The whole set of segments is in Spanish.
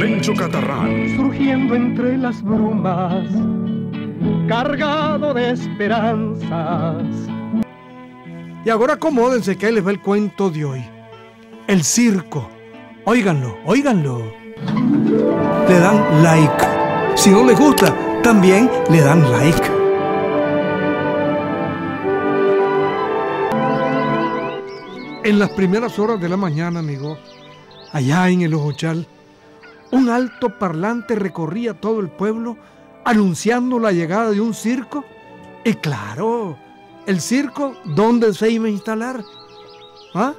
Lencho Catarrán. Surgiendo entre las brumas, cargado de esperanzas. Y ahora acomódense que ahí les va el cuento de hoy. El circo. Óiganlo, óiganlo. Le dan like. Si no les gusta, también le dan like. En las primeras horas de la mañana, amigo, allá en el Ojochal, un alto parlante recorría todo el pueblo anunciando la llegada de un circo. Y claro, el circo, ¿dónde se iba a instalar? ¿Ah?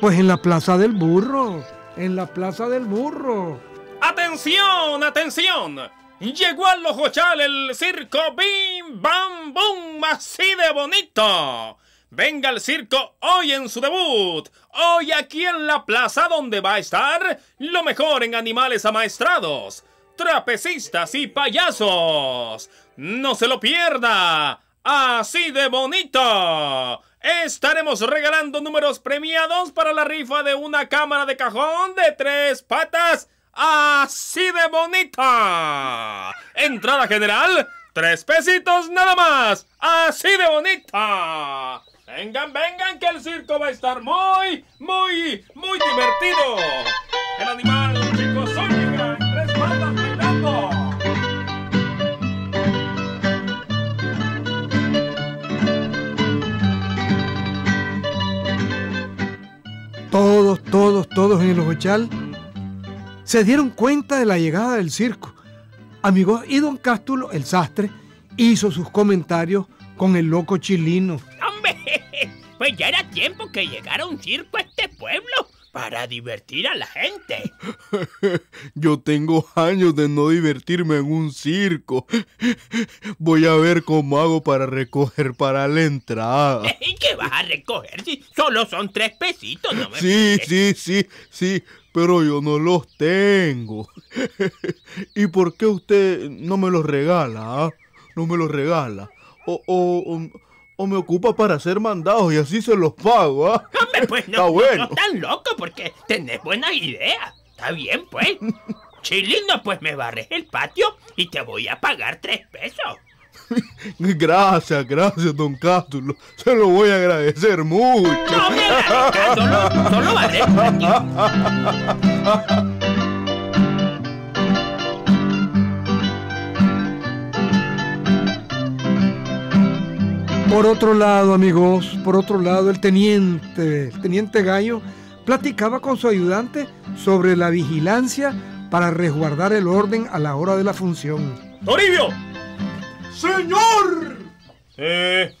Pues en la Plaza del Burro, en la Plaza del Burro. ¡Atención, atención! Llegó al Ojochal el circo Bim Bam Boom, así de bonito. Venga al circo hoy en su debut. Hoy aquí en la plaza donde va a estar lo mejor en animales amaestrados, trapecistas y payasos. No se lo pierda. Así de bonito. Estaremos regalando números premiados para la rifa de una cámara de cajón de tres patas. Así de bonita. Entrada general, tres pesitos nada más. Así de bonita. Vengan, vengan, que el circo va a estar muy, muy, muy divertido. El animal, chicos, Sónica, tres patas bailando. Todos, todos, todos en el Ojochal se dieron cuenta de la llegada del circo. Amigos, y don Cástulo, el sastre, hizo sus comentarios con el loco chilino. Pues ya era tiempo que llegara un circo a este pueblo para divertir a la gente. Yo tengo años de no divertirme en un circo. Voy a ver cómo hago para recoger para la entrada. ¿Y qué vas a recoger si solo son tres pesitos? No me Sí, sí, sí, sí, pero yo no los tengo. ¿Y por qué usted no me los regala? ah? No me los regala. O, o, o, me ocupa para hacer mandados y así se los pago, ¿ah? Hombre, pues no, Está bueno. no tan loco porque tenés buena idea. Está bien, pues. Chilino, pues me barres el patio y te voy a pagar tres pesos. Gracias, gracias, don Cástulo. Se lo voy a agradecer mucho. No me hagas caso, solo, barré el patio. Por otro lado, amigos, por otro lado, el teniente, el teniente Gallo, platicaba con su ayudante sobre la vigilancia para resguardar el orden a la hora de la función. ¡Toribio! ¡Señor! Eh.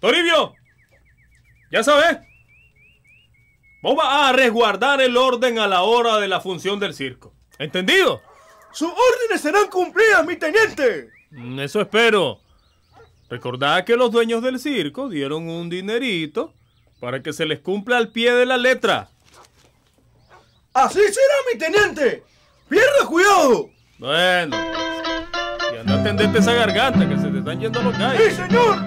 ¡Toribio! Ya sabes. Vos vas a resguardar el orden a la hora de la función del circo. ¿Entendido? ¡Sus órdenes serán cumplidas, mi teniente! Mm, Eso espero. Recordad que los dueños del circo dieron un dinerito para que se les cumpla al pie de la letra. ¡Así será, mi teniente! ¡Pierda cuidado! Bueno. Y anda a tenderte esa garganta que se te están yendo los gallos. señor!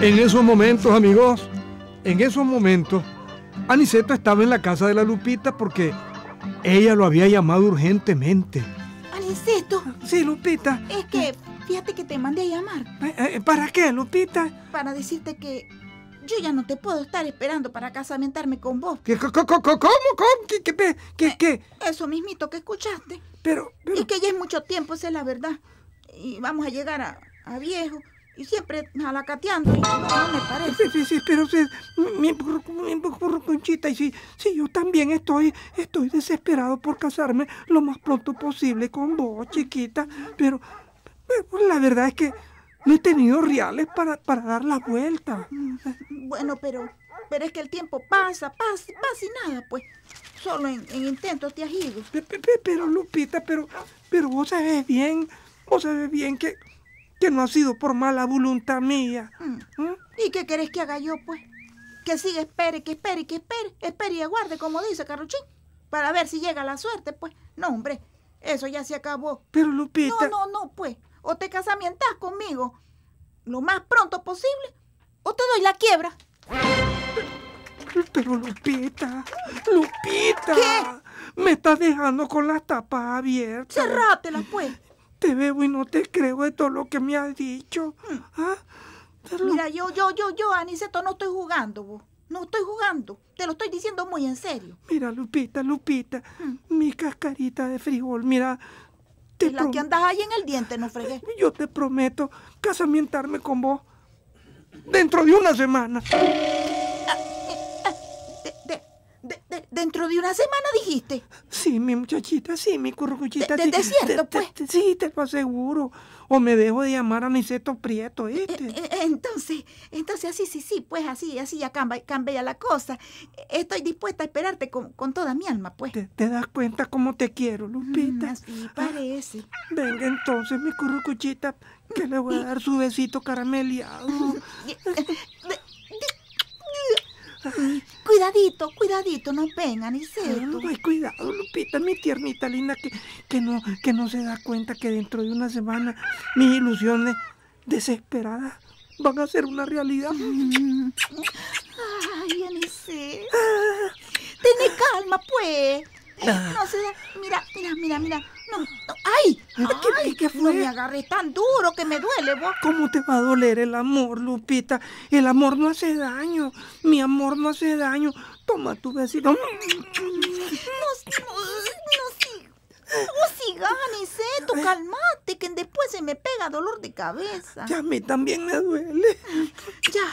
En esos momentos, amigos, en esos momentos, Aniceto estaba en la casa de la Lupita porque ella lo había llamado urgentemente. Aniceto, Sí, Lupita. es que fíjate que te mandé a llamar Eh, eh, ¿Para qué, Lupita? para decirte que yo ya no te puedo estar esperando para casamentarme con vos. ¿Qué, co- co- co- ¿Cómo? ¿Cómo? ¿Qué? ¿Qué? ¿Qué? qué, qué? Eso mismito que escuchaste. Pero, pero- Y que ya es mucho tiempo, esa es la verdad. Y vamos a llegar a, a viejo y siempre jalacateando. Y no, no me parece. Sí, sí, sí, pero sí, mi, burro- mi burro Conchita, y sí, sí, yo también estoy, estoy desesperado por casarme lo más pronto posible con vos, chiquita, pero, pero la verdad es que no he tenido reales para, para dar la vuelta. Bueno, pero, pero es que el tiempo pasa, pasa, pasa y nada, pues. Solo en, en intentos te has ido. Pe- pe- pe- Pero, Lupita, pero, pero vos sabés bien, vos sabés bien que, que no ha sido por mala voluntad mía. Mm. ¿Mm? ¿Y qué querés que haga yo, pues? Que siga, espere, que espere, que espere, espere y aguarde, como dice Carruchín, para ver si llega la suerte, pues. No, hombre, Eso ya se acabó. Pero Lupita... No, no, no, pues. O te casamientas conmigo lo más pronto posible o te doy la quiebra. Pero Lupita, Lupita. ¿Qué? Me estás dejando con las tapas abiertas. Cerrátela, pues. Te veo y no te creo de todo lo que me has dicho. ¿Ah? Pero- Mira, yo, yo, yo, yo, Aniceto, no estoy jugando, vos. No estoy jugando. Te lo estoy diciendo muy en serio. Mira, Lupita, Lupita, mi cascarita de frijol, mira. Te Es la que andas ahí en el diente, no fregué. Yo te prometo casamientarme con vos dentro de una semana. De- de- de- dentro de una semana dijiste. Sí, mi muchachita, sí, mi currucuchita. De- sí. de- cierto, te- pues. sí, te lo aseguro. O me dejo de llamar a Niceto Prieto, Eh, ¿viste? eh, Entonces, entonces así, sí, sí, pues así, así ya cambia, cambia la cosa. Estoy dispuesta a esperarte con, con toda mi alma, pues. ¿Te, te das cuenta cómo te quiero, Mm, Lupita? así parece. Venga entonces, mi currucuchita, que le voy a dar su besito carameleado. Cuidadito, cuidadito, no pega, ni cedo. Ay, cuidado, Lupita, mi tiernita linda, que, que, no, que no se da cuenta que dentro de una semana mis ilusiones desesperadas van a ser una realidad. Ay, Anice. Tené calma, pues. No se da. Mira, mira, mira, mira. No, no. ¡Ay! ¿Qué- ¡Ay! qué No fue? me agarres tan duro que me duele, vos. ¿Cómo te va a doler el amor, Lupita? El amor no hace daño. Mi amor no hace daño. Toma tu besito. No, no, no. No siga, Aniceto, calmate, que después se me pega dolor de cabeza. Ya a mí también me duele. Ya,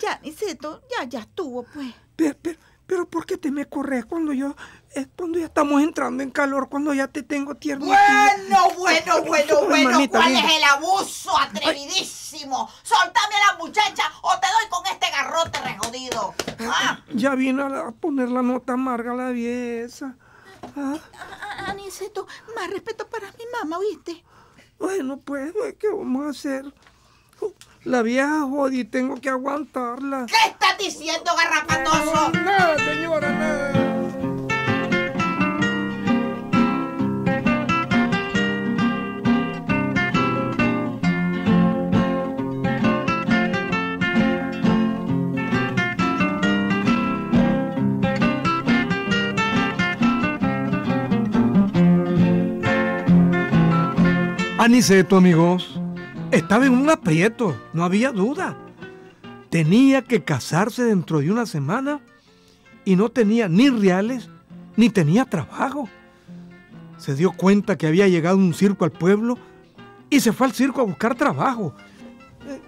ya, Aniceto, ya, ya estuvo, pues. Pero, pero, pero ¿por qué te me corres cuando yo, es cuando ya estamos entrando en calor, cuando ya te tengo tierno? Bueno, bueno, bueno, bueno. Hermanita ¿Cuál linda. es el abuso? Atrevidísimo. Soltame a la muchacha o te doy con este garrote rejodido. Ah, Ya vino a, poner la nota amarga la vieja. Ah, A- Aniceto, más respeto para mi mamá, ¿oíste? bueno, pues, ¿qué vamos a hacer? La vieja jodí, tengo que aguantarla. ¿Qué estás diciendo, garrapatoso? Nada, señora, nada. Aniceto, amigos, estaba en un aprieto, no había duda. Tenía que casarse dentro de una semana y no tenía ni reales ni tenía trabajo. Se dio cuenta que había llegado un circo al pueblo y se fue al circo a buscar trabajo. Eh,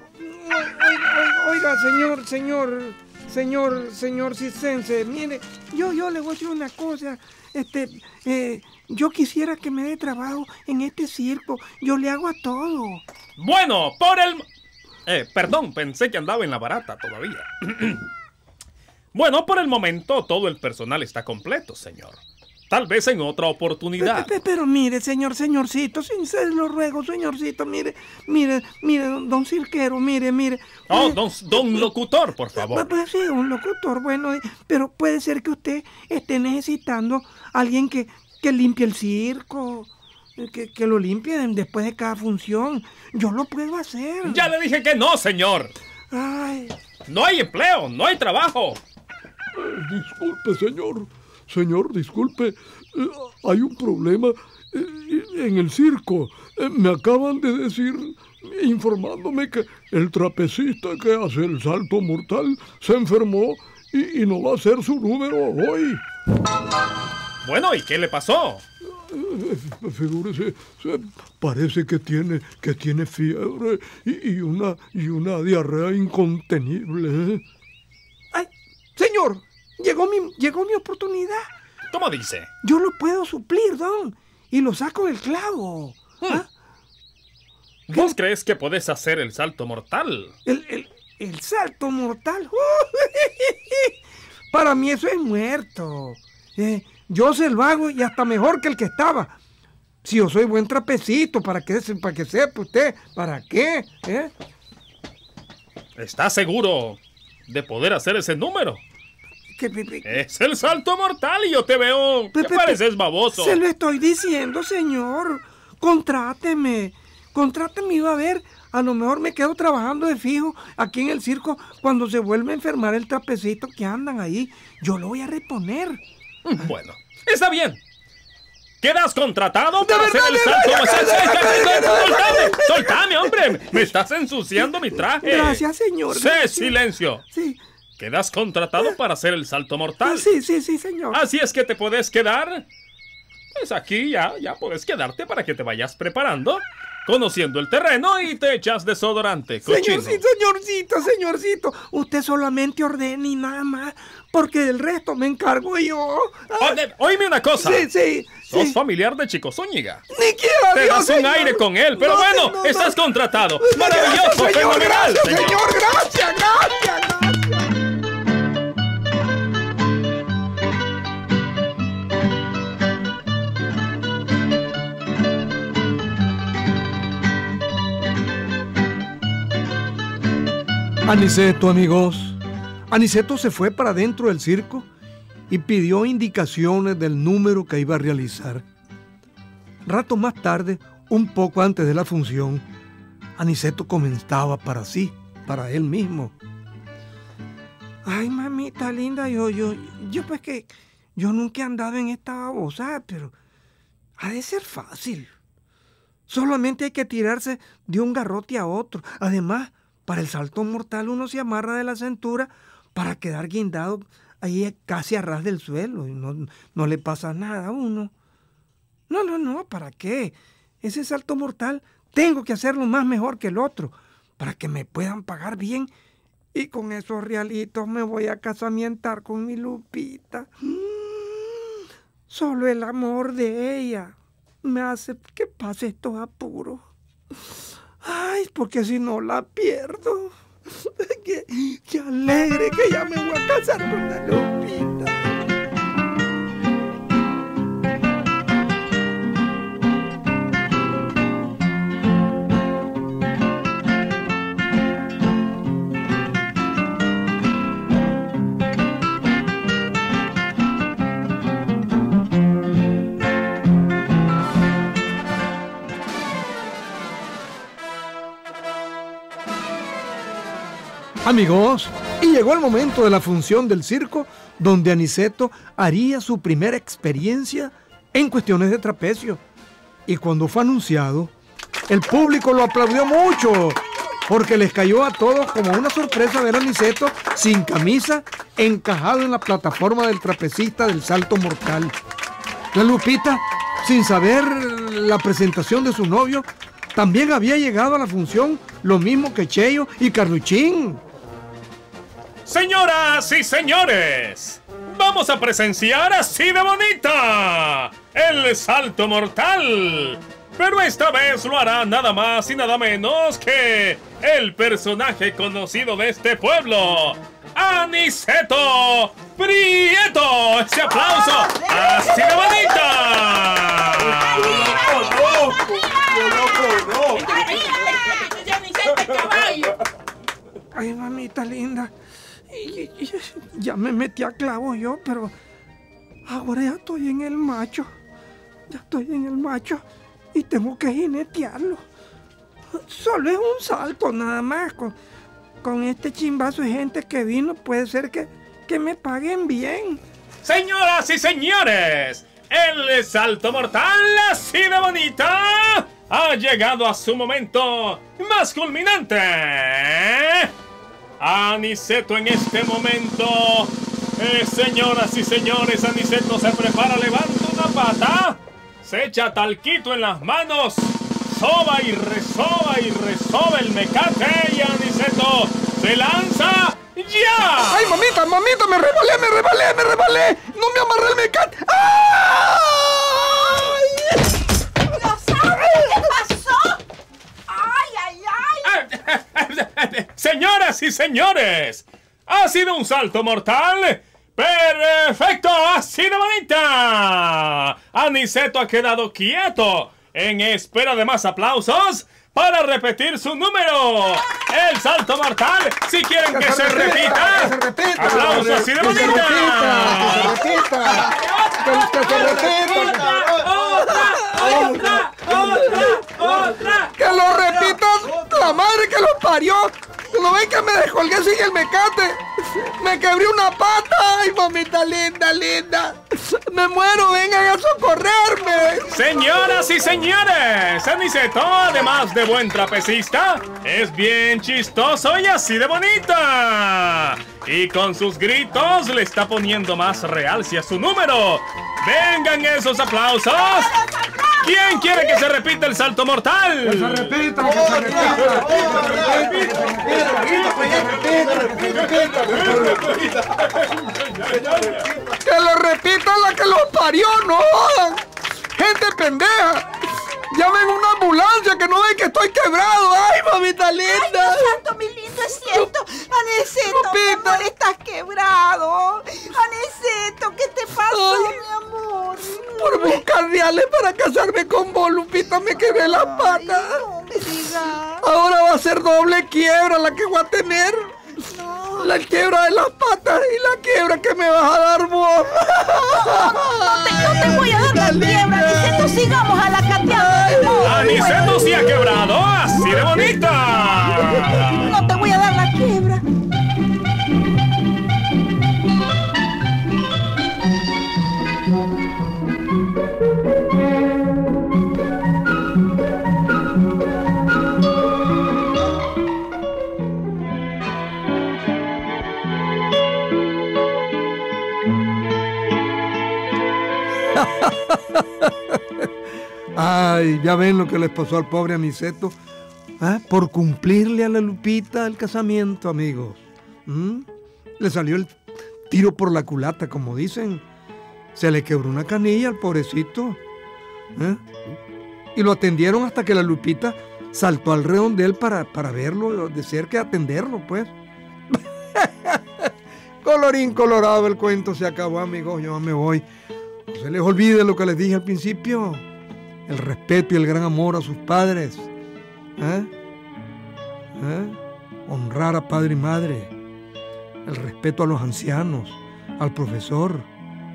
oiga, señor, señor, señor, señor Cisense, mire, yo, yo le voy a decir una cosa. Este, eh, yo quisiera que me dé trabajo en este circo. Yo le hago a todo. Bueno, por el... Eh, perdón, pensé que andaba en la barata todavía. bueno, por el momento todo el personal está completo, señor. Tal vez en otra oportunidad. Pe- pe- Pero mire, señor, señorcito, sin se lo ruego, señorcito, mire, mire, mire, don, cirquero, mire, mire. Oh, don, don locutor, por Pues, favor. pues sí, un locutor, bueno, eh, pero puede ser que usted esté necesitando alguien que, que limpie el circo, que, que lo limpie después de cada función. Yo lo puedo hacer. Ya le dije que no, señor. Ay, No hay empleo, no hay trabajo. Disculpe, señor. Señor, disculpe. Eh, hay un problema eh, en el circo. Eh, me acaban de decir, informándome que el trapecista que hace el salto mortal se enfermó y, y no va a hacer su número hoy. Bueno, ¿y qué le pasó? Figúrese, se- parece que tiene, que tiene fiebre y, y una, y una diarrea incontenible. ¿eh? ay, señor, llegó mi, llegó mi oportunidad. ¿Cómo dice? Yo lo puedo suplir, don, y lo saco del clavo. ¿Ah? ¿Vos crees que podés hacer el salto mortal? El, el- el salto mortal. Para mí eso es muerto. Eh, yo se lo hago y hasta mejor que el que estaba. Si yo soy buen trapecito, ¿para qué? se- ¿Para que sepa usted? ¿Para qué? ¿Eh? ¿Estás seguro de poder hacer ese número? que Es el salto mortal y yo te veo que pe- pareces baboso. Se lo estoy diciendo, señor. Contráteme. Contráteme y va a ver. A lo mejor me quedo trabajando de fijo aquí en el circo cuando se vuelva a enfermar el trapecito que andan ahí. Yo lo voy a reponer. Bueno, está bien. Quedas contratado para hacer el salto. ¡Soltame! ¡Soltame, hombre! Me estás ensuciando mi traje. Gracias, señor. Sé silencio. Sí, Quedas contratado para hacer el salto mortal. sí, sí, sí, señor. Así es que te puedes quedar. Pues aquí ya, ya puedes quedarte para que te vayas preparando, conociendo el terreno y te echas desodorante, cochino. Señorcito, señorcito, señorcito, usted solamente ordene y nada más, porque del resto me encargo yo. Ah, Oye, Oíme una cosa. sí, sí, Sos sí. familiar de Chico Zúñiga. Ni quiera Te Dios, das un señor. aire con él, pero No, bueno, no, no. estás contratado. Gracias, Maravilloso, señor, fenomenal. gracias, señor. señor, gracias, gracias, gracias. Aniceto, amigos. Aniceto se fue para dentro del circo y pidió indicaciones del número que iba a realizar. Rato más tarde, un poco antes de la función, Aniceto comenzaba para sí, para él mismo. Ay, mamita linda, yo, yo, yo pues que yo nunca he andado en esta babosa, pero ha de ser fácil. Solamente hay que tirarse de un garrote a otro. Además, para el salto mortal uno se amarra de la cintura para quedar guindado ahí casi a ras del suelo y no, no le pasa nada a uno. No, no, no, ¿para qué? Ese salto mortal tengo que hacerlo más mejor que el otro para que me puedan pagar bien y con esos realitos me voy a casamientar con mi Lupita. Mm, Solo el amor de ella me hace que pase estos apuros. Ay, porque si no la pierdo. qué, qué alegre que ya me voy a casar con la Lupita. Amigos, y llegó el momento de la función del circo donde Aniceto haría su primera experiencia en cuestiones de trapecio. Y cuando fue anunciado, el público lo aplaudió mucho porque les cayó a todos como una sorpresa ver a Aniceto sin camisa encajado en la plataforma del trapecista del salto mortal. La Lupita, sin saber la presentación de su novio, también había llegado a la función, lo mismo que Cheyo y Carluchín. Señoras y señores, vamos a presenciar así de bonita el salto mortal. Pero esta vez lo hará nada más y nada menos que el personaje conocido de este pueblo, Aniceto Prieto. ¡Ese aplauso! ¡Así de bonita! Ay, mamita linda. Ya me metí a clavo yo, pero ahora ya estoy en el macho. Ya estoy en el macho y tengo que jinetearlo. Solo es un salto nada más. Con, con este chimbazo de gente que vino puede ser que, que me paguen bien. Señoras y señores, el salto mortal así de bonita ha llegado a su momento más culminante. Aniceto en este momento. eh, señoras y señores, Aniceto se prepara, levanta una pata, se echa talquito en las manos, soba y resoba y resoba el mecate y Aniceto se lanza ya. ¡Ay, mamita, mamita! ¡Me rebalé, me rebalé, me rebalé! ¡No me amarré el mecate! ¡Ay! Señoras y señores, ha sido un salto mortal. Perfecto, ha sido bonita. Aniceto ha quedado quieto. en espera de más aplausos para repetir su número. El salto mortal, si quieren que, se, repita. Que se repita. Aplausos así de Que se bonita. repita. Que se repita. Que, que se repita. ¡Otra! ¡Otra! ¡Otra! ¡Que lo repitas! ¡La madre que lo parió! ¿No ven que me descolgué sin el mecate? ¡Me quebré una pata! ¡Ay, mamita linda, linda! ¡Me muero! ¡Vengan a socorrerme! Señoras y señores, Aniceto, además de buen trapecista, es bien chistoso y así de bonita. Y con sus gritos le está poniendo más realce a su número. ¡Vengan esos aplausos! ¿Quién quiere que se repita el salto mortal? ¡Que se repita! ¡Que se repita! ¡Que lo repita la que los parió! ¡No! ¡Gente pendeja! ¡Llamen una ambulancia que no ven que estoy quebrado! ¡Ay, mamita Ay, linda! Dios santo, mi lindo, es cierto. Aniceto, mi amor, estás quebrado. Aniceto, ¿qué te pasó, Ay. mi amor? Por buscar reales para casarme con vos, Lupita, me quebré las Ay, patas. no me digas. Ahora va a ser doble quiebra la que voy a tener. No, La quiebra de las patas y la quiebra que me vas a dar vos. no te, no te voy a dar la quiebra, Aniceto. Sigamos a la cateada. Aniceto se ha quebrado así de bonita. Ay, ya ven lo que les pasó al pobre Aniceto. Ah, Por cumplirle a la Lupita el casamiento, amigos. ¿Mm? Le salió el tiro por la culata, como dicen. Se le quebró una canilla al pobrecito. ¿eh? Y lo atendieron hasta que la Lupita saltó al redondel para, para verlo de cerca y atenderlo, pues. Colorín colorado, el cuento se acabó, amigos. Yo me voy. No se les olvide lo que les dije al principio. El respeto y el gran amor a sus padres. ¿eh? ¿Eh? Honrar a padre y madre. El respeto a los ancianos, al profesor.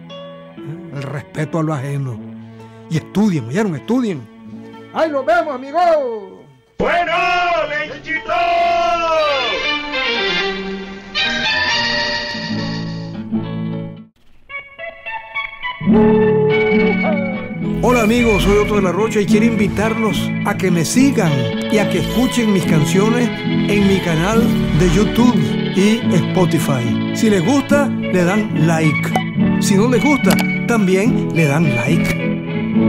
¿eh? El respeto a lo ajeno. Y estudien, ¿oyeron? Estudien. ¡Ahí nos vemos, amigos! Bueno, Benchito. Hola amigos, soy Otto de la Rocha y quiero invitarlos a que me sigan y a que escuchen mis canciones en mi canal de YouTube y Spotify. Si les gusta, le dan like. Si no les gusta, también le dan like.